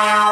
Wow.